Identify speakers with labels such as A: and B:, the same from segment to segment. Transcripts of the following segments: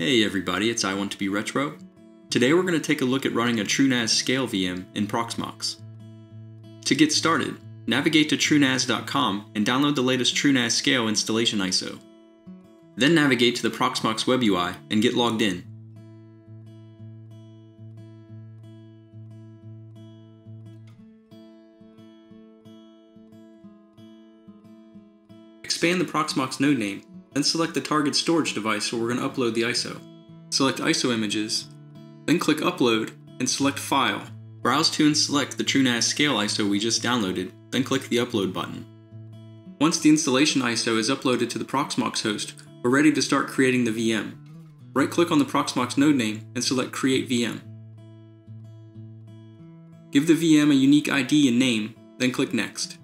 A: Hey everybody, it's I Want to Be Retro. Today we're going to take a look at running a TrueNAS Scale VM in Proxmox. To get started, navigate to truenas.com and download the latest TrueNAS Scale installation ISO. Then navigate to the Proxmox web UI and get logged in. Expand the Proxmox node name, then select the target storage device where we're going to upload the ISO. Select ISO images, then click Upload and select File. Browse to and select the TrueNAS Scale ISO we just downloaded, then click the Upload button. Once the installation ISO is uploaded to the Proxmox host, we're ready to start creating the VM. Right-click on the Proxmox node name and select Create VM. Give the VM a unique ID and name, then click Next.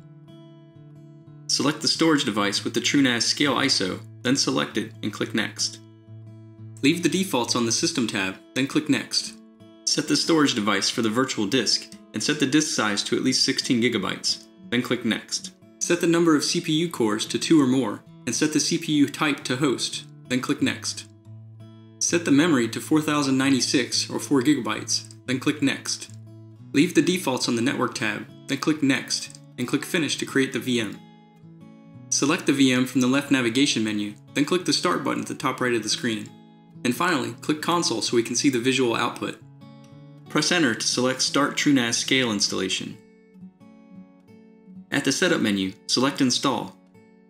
A: Select the storage device with the TrueNAS Scale ISO, then select it and click Next. Leave the defaults on the System tab, then click Next. Set the storage device for the virtual disk, and set the disk size to at least 16 gigabytes, then click Next. Set the number of CPU cores to 2 or more, and set the CPU type to host, then click Next. Set the memory to 4096 or 4 gigabytes, then click Next. Leave the defaults on the Network tab, then click Next, and click Finish to create the VM. Select the VM from the left navigation menu, then click the Start button at the top right of the screen. And finally, click Console so we can see the visual output. Press Enter to select Start TrueNAS Scale installation. At the Setup menu, select Install.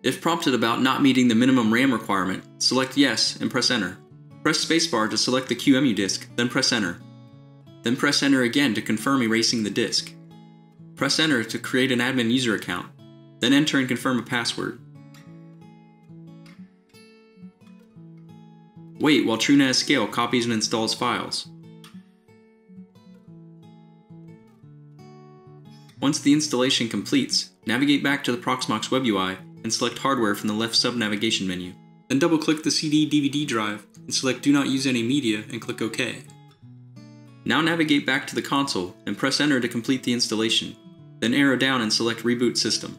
A: If prompted about not meeting the minimum RAM requirement, select Yes and press Enter. Press spacebar to select the QEMU disk, then press Enter. Then press Enter again to confirm erasing the disk. Press Enter to create an admin user account, then enter and confirm a password. Wait while TrueNAS Scale copies and installs files. Once the installation completes, navigate back to the Proxmox web UI and select Hardware from the left sub-navigation menu. Then double-click the CD-DVD drive and select Do not use any media and click OK. Now navigate back to the console and press Enter to complete the installation. Then arrow down and select Reboot System.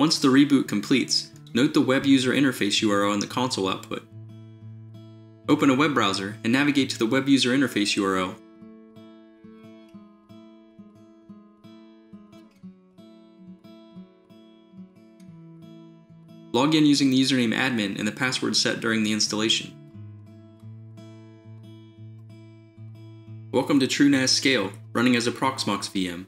A: Once the reboot completes, note the web user interface URL in the console output. Open a web browser and navigate to the web user interface URL. Log in using the username admin and the password set during the installation. Welcome to TrueNAS Scale, running as a Proxmox VM.